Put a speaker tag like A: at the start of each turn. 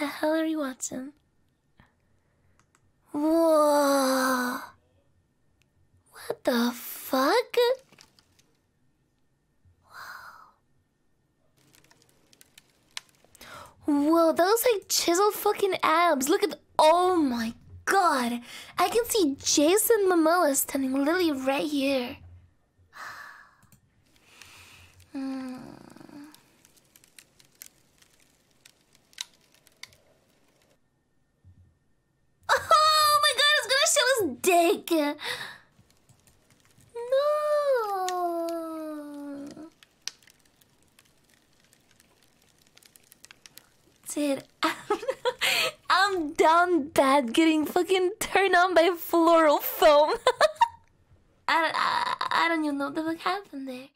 A: the hell are you watching? Whoa. What the fuck? Whoa, those like chiseled fucking abs. Look at. oh my god. I can see Jason Momoa standing literally right here. Hmm. Oh my god, it's gonna dick. No. Dude, I'm, I'm down bad getting fucking turned on by floral foam. I, I, I don't even know what the fuck happened there.